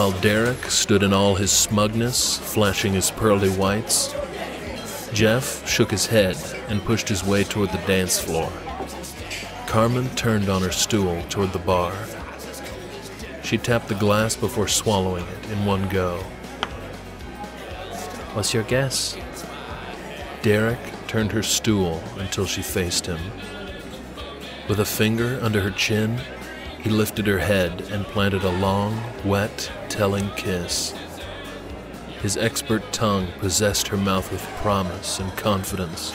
While Derek stood in all his smugness, flashing his pearly whites, Jeff shook his head and pushed his way toward the dance floor. Carmen turned on her stool toward the bar. She tapped the glass before swallowing it in one go. What's your guess? Derek turned her stool until she faced him. With a finger under her chin, he lifted her head and planted a long, wet, telling kiss. His expert tongue possessed her mouth with promise and confidence.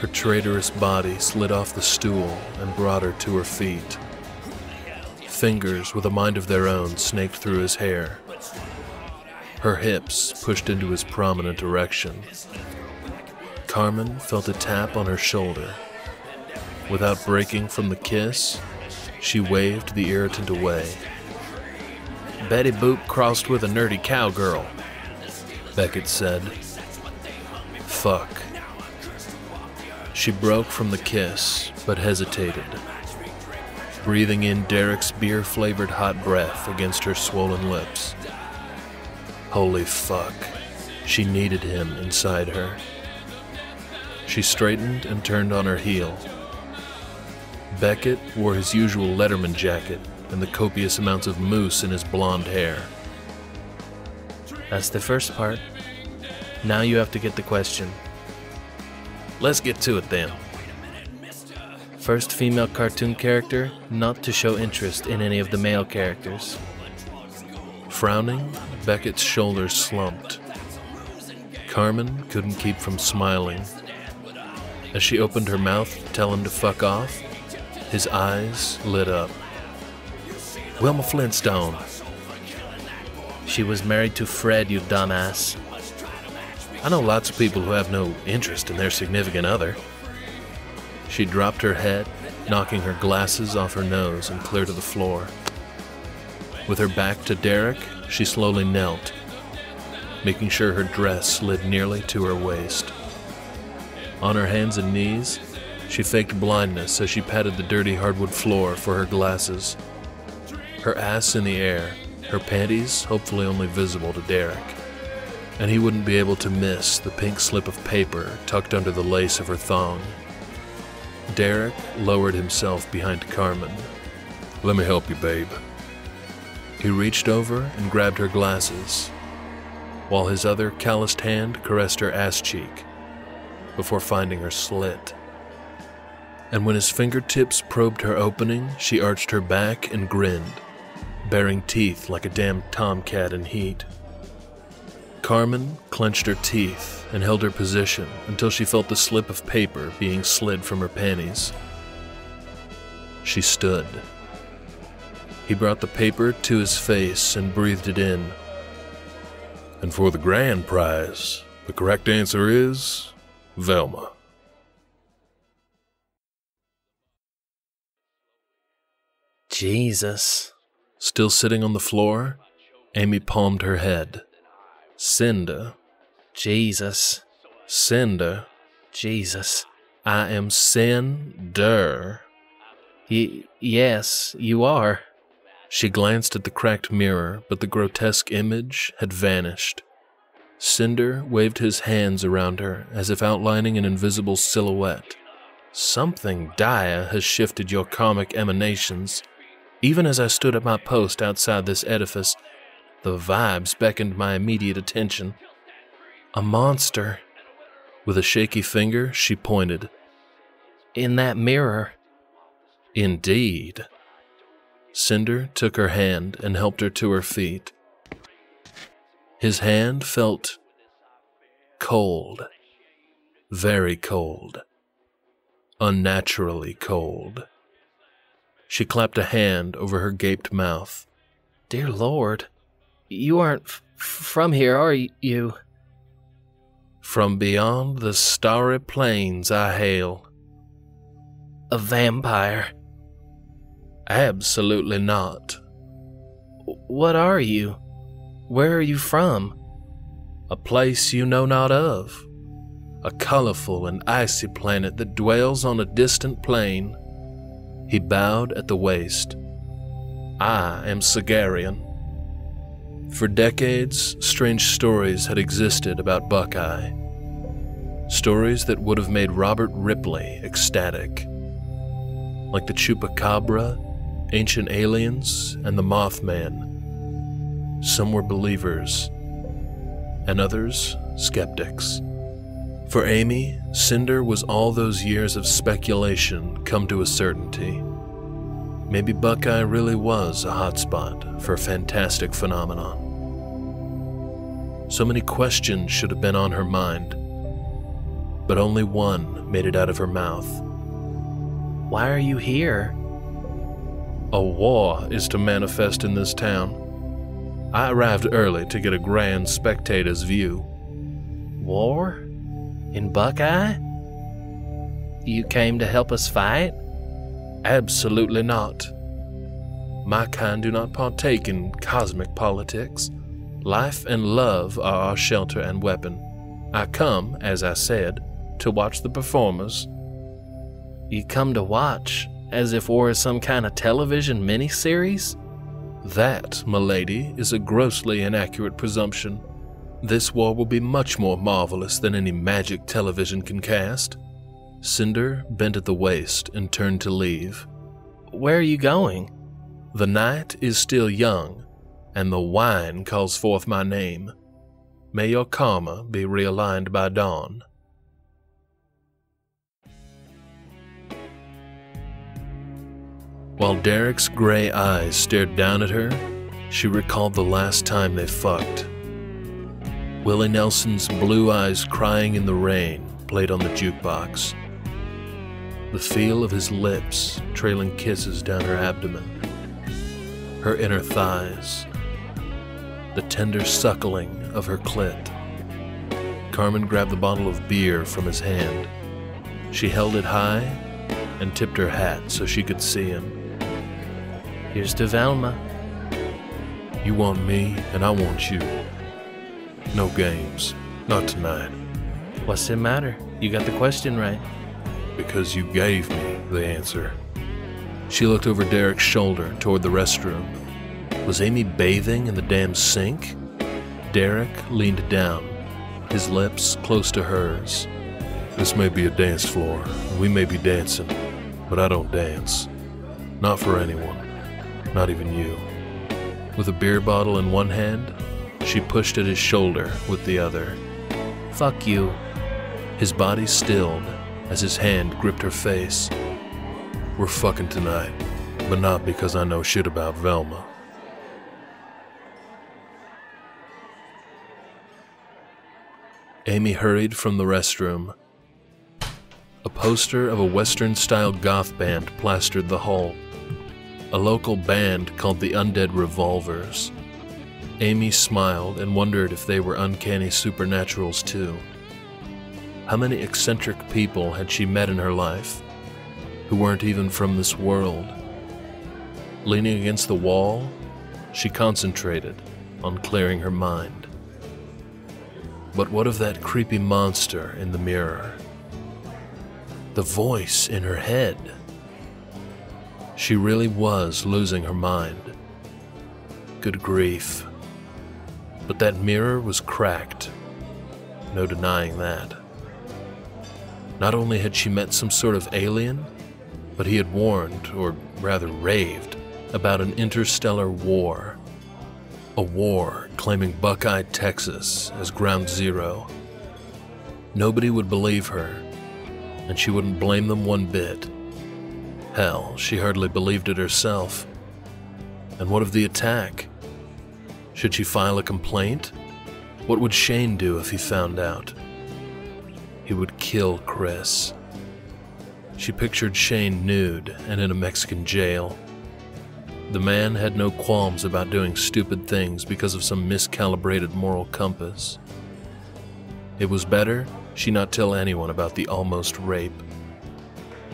Her traitorous body slid off the stool and brought her to her feet. Fingers with a mind of their own snaked through his hair. Her hips pushed into his prominent erection. Carmen felt a tap on her shoulder. Without breaking from the kiss, she waved the irritant away. Betty Boop crossed with a nerdy cowgirl, Beckett said. Fuck. She broke from the kiss, but hesitated, breathing in Derek's beer flavored hot breath against her swollen lips. Holy fuck. She needed him inside her. She straightened and turned on her heel. Beckett wore his usual Letterman jacket and the copious amounts of mousse in his blonde hair. That's the first part. Now you have to get the question. Let's get to it then. First female cartoon character not to show interest in any of the male characters. Frowning, Beckett's shoulders slumped. Carmen couldn't keep from smiling. As she opened her mouth to tell him to fuck off, his eyes lit up. Wilma Flintstone. She was married to Fred, you dumbass. I know lots of people who have no interest in their significant other. She dropped her head, knocking her glasses off her nose and clear to the floor. With her back to Derek, she slowly knelt, making sure her dress slid nearly to her waist. On her hands and knees, she faked blindness as she patted the dirty hardwood floor for her glasses. Her ass in the air, her panties hopefully only visible to Derek. And he wouldn't be able to miss the pink slip of paper tucked under the lace of her thong. Derek lowered himself behind Carmen. Let me help you, babe. He reached over and grabbed her glasses, while his other calloused hand caressed her ass cheek before finding her slit. And when his fingertips probed her opening, she arched her back and grinned, baring teeth like a damned tomcat in heat. Carmen clenched her teeth and held her position until she felt the slip of paper being slid from her panties. She stood. He brought the paper to his face and breathed it in. And for the grand prize, the correct answer is Velma. Jesus. Still sitting on the floor, Amy palmed her head. Cinder. Jesus. Cinder. Jesus. I am Cinder. Y- yes, you are. She glanced at the cracked mirror, but the grotesque image had vanished. Cinder waved his hands around her as if outlining an invisible silhouette. Something dire has shifted your karmic emanations. Even as I stood at my post outside this edifice, the vibes beckoned my immediate attention. A monster. With a shaky finger, she pointed. In that mirror. Indeed. Cinder took her hand and helped her to her feet. His hand felt cold, very cold, unnaturally cold. She clapped a hand over her gaped mouth. Dear Lord, you aren't from here, are you? From beyond the starry plains I hail. A vampire? Absolutely not. What are you? Where are you from? A place you know not of. a colorful and icy planet that dwells on a distant plane. He bowed at the waist. I am Sagarian. For decades, strange stories had existed about Buckeye. Stories that would have made Robert Ripley ecstatic. Like the Chupacabra, ancient aliens, and the Mothman. Some were believers, and others skeptics. For Amy, Cinder was all those years of speculation come to a certainty. Maybe Buckeye really was a hotspot for a fantastic phenomenon. So many questions should have been on her mind, but only one made it out of her mouth. Why are you here? A war is to manifest in this town. I arrived early to get a grand spectator's view. War? In Buckeye? You came to help us fight? Absolutely not. My kind do not partake in cosmic politics. Life and love are our shelter and weapon. I come, as I said, to watch the performers. You come to watch, as if war is some kind of television miniseries? That, milady, is a grossly inaccurate presumption. This war will be much more marvelous than any magic television can cast. Cinder bent at the waist and turned to leave. Where are you going? The night is still young, and the wine calls forth my name. May your karma be realigned by dawn. While Derek's gray eyes stared down at her, she recalled the last time they fucked. Willie Nelson's Blue Eyes Crying in the Rain played on the jukebox. The feel of his lips trailing kisses down her abdomen, her inner thighs, the tender suckling of her clit. Carmen grabbed the bottle of beer from his hand. She held it high and tipped her hat so she could see him. Here's to Velma. You want me, and I want you. No games. Not tonight. What's the matter? You got the question right. Because you gave me the answer. She looked over Derek's shoulder toward the restroom. Was Amy bathing in the damn sink? Derek leaned down, his lips close to hers. This may be a dance floor, and we may be dancing, but I don't dance. Not for anyone not even you. With a beer bottle in one hand, she pushed at his shoulder with the other. Fuck you. His body stilled as his hand gripped her face. We're fucking tonight, but not because I know shit about Velma. Amy hurried from the restroom. A poster of a Western style goth band plastered the hall a local band called the Undead Revolvers. Amy smiled and wondered if they were uncanny supernaturals too. How many eccentric people had she met in her life who weren't even from this world? Leaning against the wall, she concentrated on clearing her mind. But what of that creepy monster in the mirror? The voice in her head? She really was losing her mind. Good grief. But that mirror was cracked. No denying that. Not only had she met some sort of alien, but he had warned, or rather raved, about an interstellar war. A war claiming Buckeye, Texas as ground zero. Nobody would believe her, and she wouldn't blame them one bit. Hell, she hardly believed it herself. And what of the attack? Should she file a complaint? What would Shane do if he found out? He would kill Chris. She pictured Shane nude and in a Mexican jail. The man had no qualms about doing stupid things because of some miscalibrated moral compass. It was better she not tell anyone about the almost rape.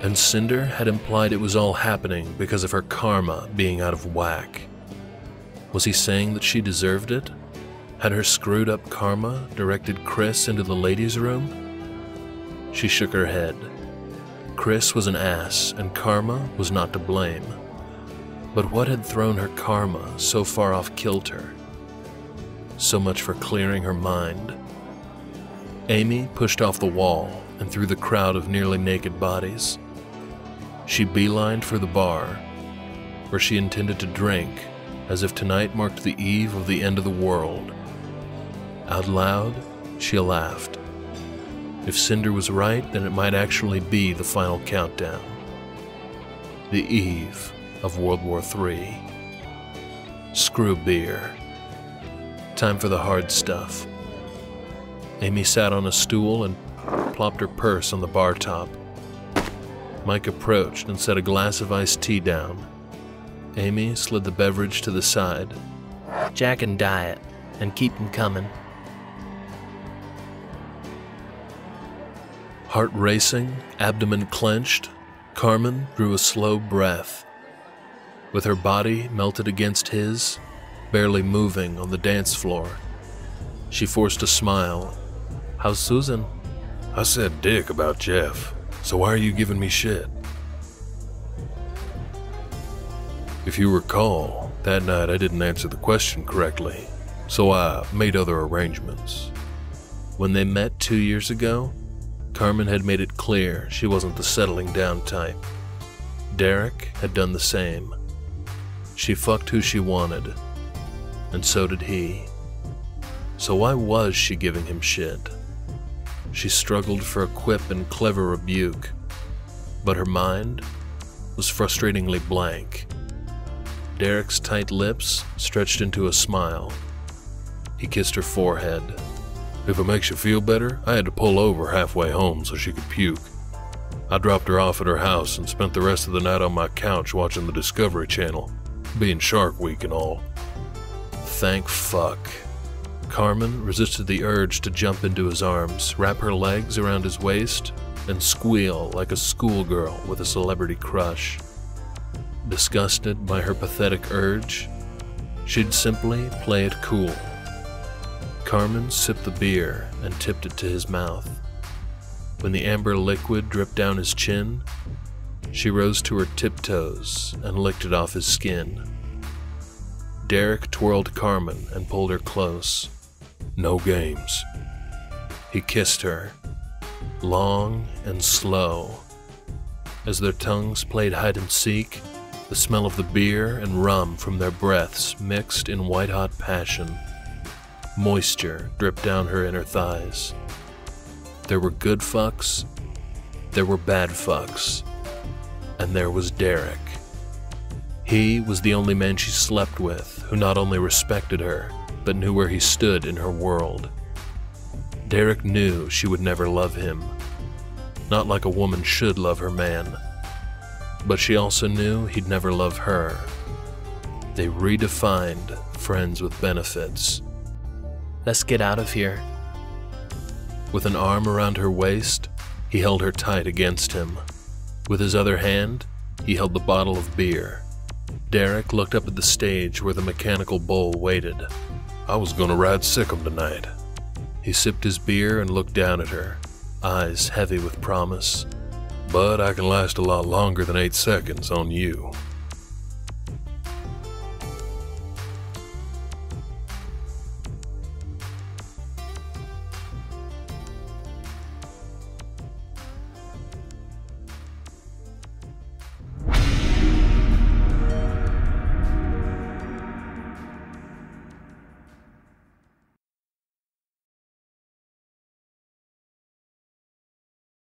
And Cinder had implied it was all happening because of her karma being out of whack. Was he saying that she deserved it? Had her screwed up karma directed Chris into the ladies' room? She shook her head. Chris was an ass, and karma was not to blame. But what had thrown her karma so far off kilter? So much for clearing her mind. Amy pushed off the wall and through the crowd of nearly naked bodies. She beelined for the bar, where she intended to drink as if tonight marked the eve of the end of the world. Out loud, she laughed. If Cinder was right, then it might actually be the final countdown. The eve of World War III. Screw beer. Time for the hard stuff. Amy sat on a stool and plopped her purse on the bar top. Mike approached and set a glass of iced tea down. Amy slid the beverage to the side. Jack and diet, and keep keep 'em coming. Heart racing, abdomen clenched, Carmen drew a slow breath. With her body melted against his, barely moving on the dance floor, she forced a smile. How's Susan? I said dick about Jeff, so why are you giving me shit? If you recall, that night I didn't answer the question correctly, so I made other arrangements. When they met two years ago, Carmen had made it clear she wasn't the settling down type. Derek had done the same. She fucked who she wanted, and so did he. So why was she giving him shit? She struggled for a quip and clever rebuke, but her mind was frustratingly blank. Derek's tight lips stretched into a smile. He kissed her forehead. If it makes you feel better, I had to pull over halfway home so she could puke. I dropped her off at her house and spent the rest of the night on my couch watching the Discovery Channel, being Shark Week and all. Thank fuck. Carmen resisted the urge to jump into his arms, wrap her legs around his waist, and squeal like a schoolgirl with a celebrity crush. Disgusted by her pathetic urge, she'd simply play it cool. Carmen sipped the beer and tipped it to his mouth. When the amber liquid dripped down his chin, she rose to her tiptoes and licked it off his skin. Derek twirled Carmen and pulled her close. No games. He kissed her, long and slow. As their tongues played hide and seek, the smell of the beer and rum from their breaths mixed in white hot passion. Moisture dripped down her inner thighs. There were good fucks, there were bad fucks, and there was Derek. He was the only man she slept with who not only respected her, but knew where he stood in her world. Derek knew she would never love him, not like a woman should love her man. But she also knew he'd never love her. They redefined friends with benefits. Let's get out of here. With an arm around her waist, he held her tight against him. With his other hand, he held the bottle of beer. Derek looked up at the stage where the mechanical bull waited. I was gonna ride Sickum tonight. He sipped his beer and looked down at her, eyes heavy with promise. But I can last a lot longer than eight seconds on you.